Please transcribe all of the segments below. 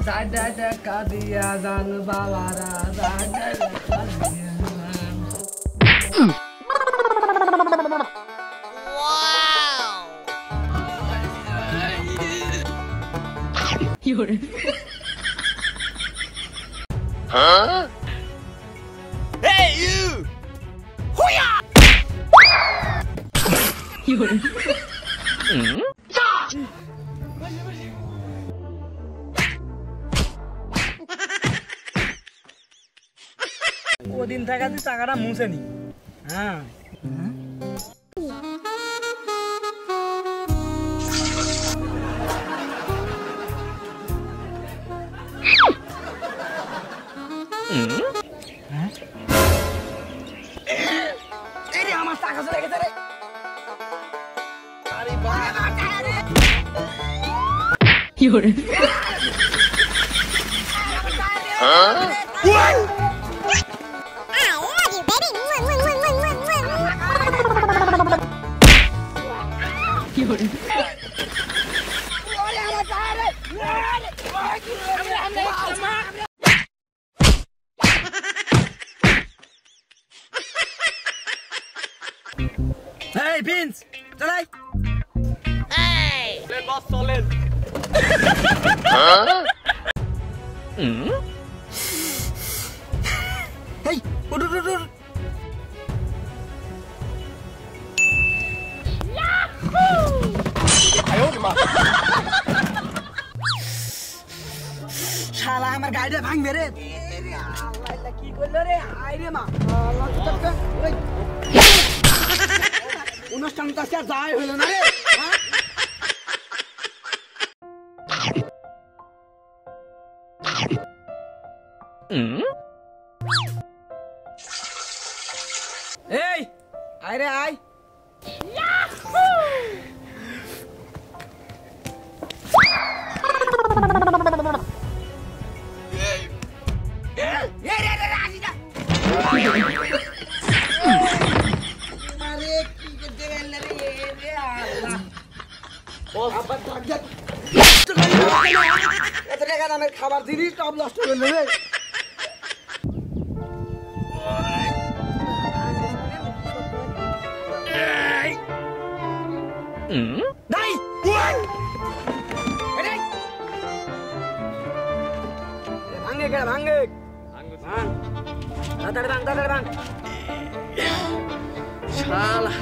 有人。啊！哎，you，呼呀！有人。嗯。ওদিন থেকে তুই টাকাটা মুছেনি হ্যাঁ। এরে আমার টাকা চলে গেছে রে। আরে বাবা। I Jordan. Hei, det, Til deg! Hei! Det var så litt. Hei! শালা আমার গাড়িটা ভাঙবে রে কি করল রে আয় রে মা। অনুষ্ঠান তো আর যাওয়াই হলো না রে হ্যাঁ? এই আয় রে আয় খাবার জিনিস সব নষ্ট করলে রে তাড়াতাড়ি ভাঙ তাড়াতাড়ি ভাঙ শালা।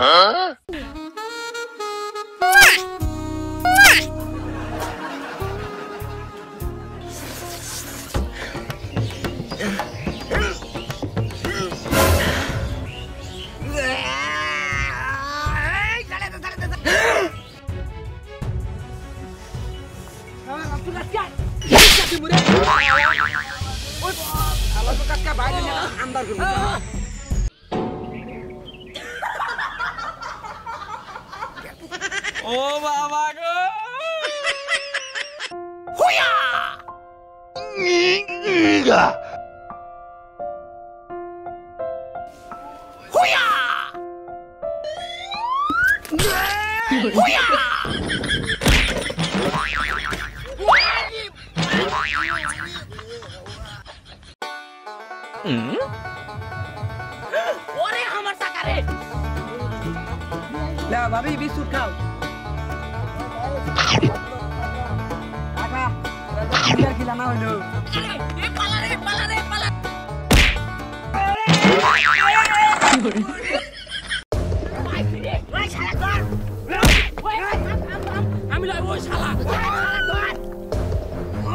Hã? Mulher! 我爸爸哥，呼呀，你个，呼呀，呼呀，呼呀，嗯？哦，你他妈咋搞的？来，妈咪，你先收。বিয়ার খিলা না হইল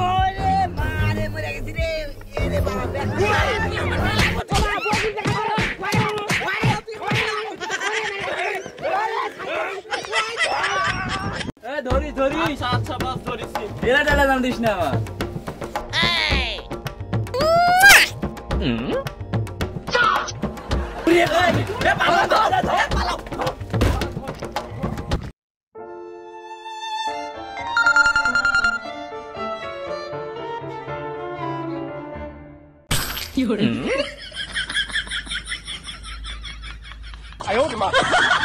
ওরে মারে মরে গেছি রে এরে বাবা ধরি ধরি আচ্ছা, আচ্ছা বাস ধরিছি। এরা ডালা দাম দিস না আমার। কি হল 哎呦我的妈！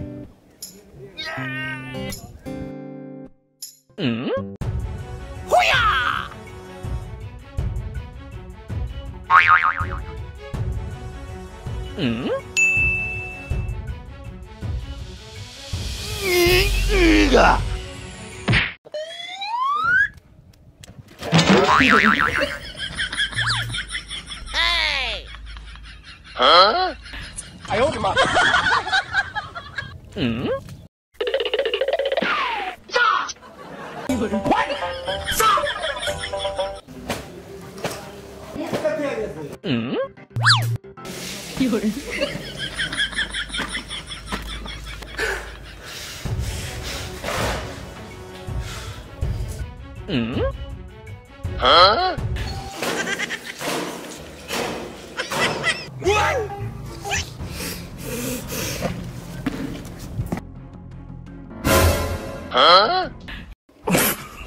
嗯？哎！啊！哎呦我的妈！嗯？炸！一个人快！炸！嗯？ 비올. 응? 어? 어?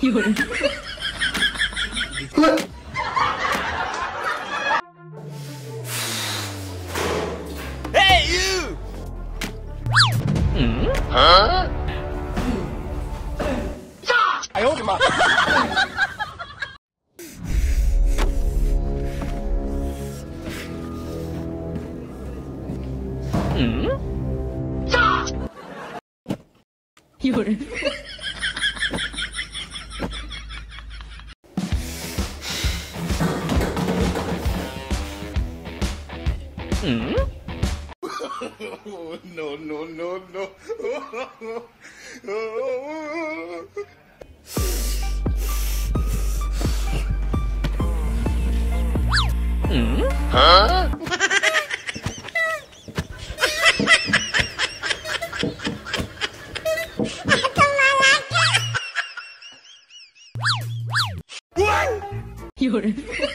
이거를 嗯？炸！哎呦我的妈！嗯？炸！有人 Oh, no, no, no, no. Oh, oh, hmm? Huh? what? You're...